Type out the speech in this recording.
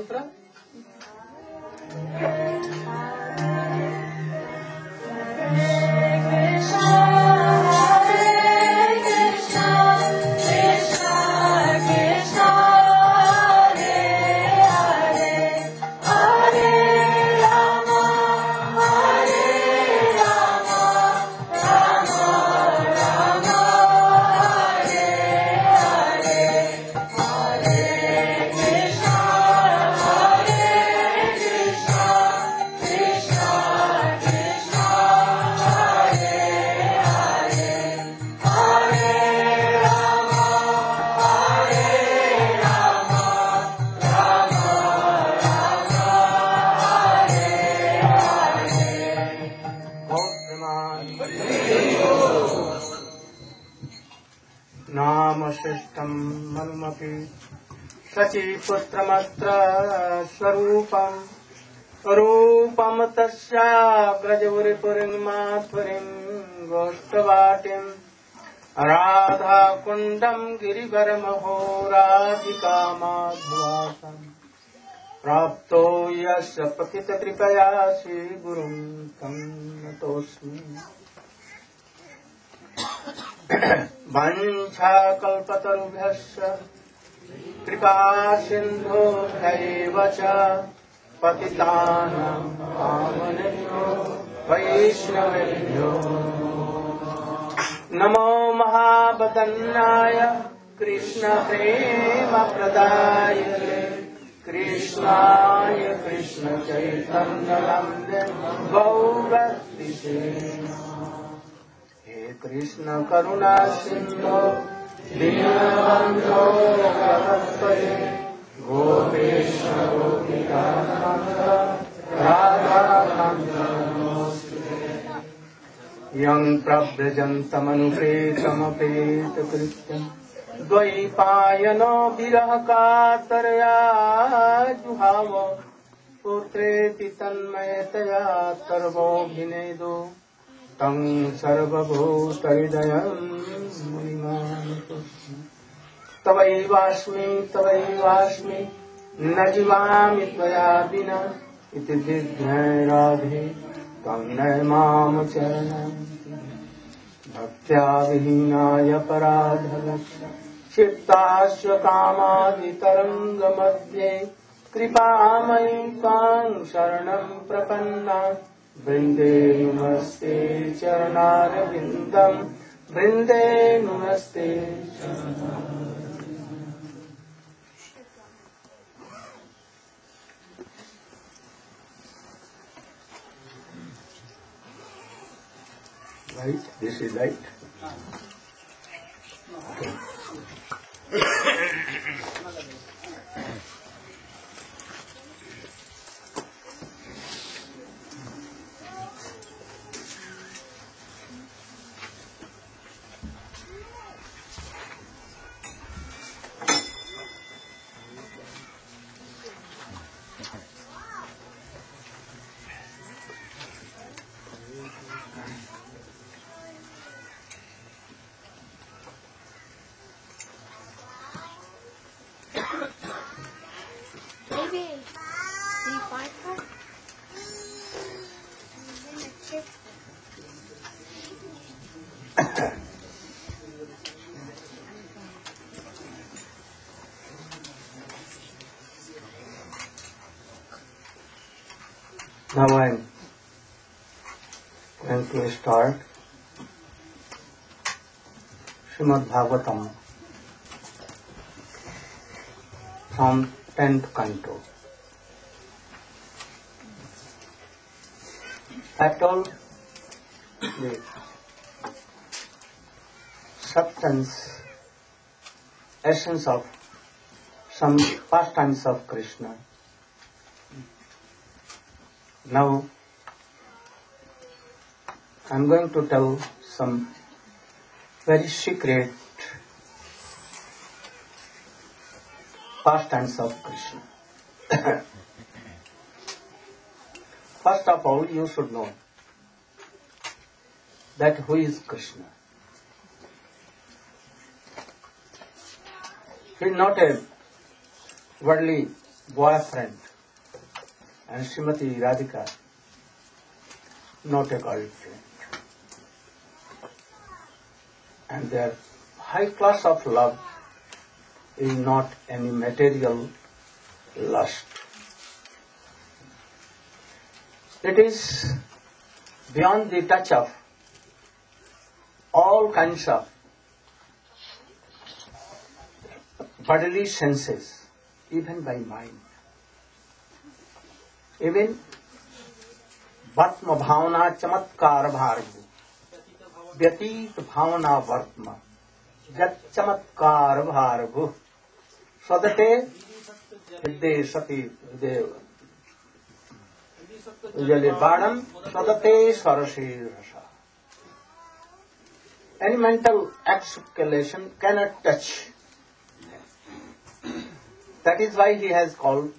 завтра नामशिष्टम् मन्मपि शचीपुत्रमत्र स्वरूपम् रूपम तस्या व्रजवरिपुरिङ्माथुरिम् गोष्ठवाटिम् राधाकुण्डम् गिरिवरमहोराधिकामाध्वासम् प्राप्तो यस्य पतितकृपया श्रीगुरुम् तम् नतोऽस्मि वञ्छाकल्पतरुभ्यश्च कृपा सिन्धुभ्यैव च पतितानां पावनेभ्यो वैष्णवेभ्यो। नमो महाबदन्नाय कृष्णप्रेमप्रदाय कृष्णाय कृष्णचैतन्यनन्दे गौरस्तिसे कृष्ण करुणाश्रोत् प्रव्रजन्तमनुप्रेतमपेतकृत्यम् यङ्प्रभ्रजन्तमनुषे विरह कातरया जुहाव पुत्रेति तन्मयतया सर्वोऽभिनेदो। तं मुनिमानतोऽस्मि तवैवास्मि तवैवास्मि, न जीवामि त्वया विना इति विज्ञाय राधे तं न माम चरणम् भक्त्या विहीनाय पराधनस्य क्षिप्ताश्च कामादितरङ्गमध्ये कृपामयि त्वां शरणं प्रपन्ना। वृन्दे वृन्दे नुमस्ते Right? This is right. Okay. To start Srimad Bhagavatam from 10th canto. I told the substance, essence of some pastimes of Krishna. Now, I'm going to tell some very secret pastimes of Krishna. First of all, you should know that who is Krishna. He is not a worldly boyfriend and Srimati Radhika, not a girlfriend. and their high class of love is not any material lust. It is beyond the touch of all kinds of bodily senses, even by mind. Even Bhatma Bhavana Chamatkar व्यतीत भावना वर्तमान जत चमत्कार भार भू सदते हृदय सती देव जले बाणम सदते सरसी रसा। Any mental escalation cannot touch that is why he has called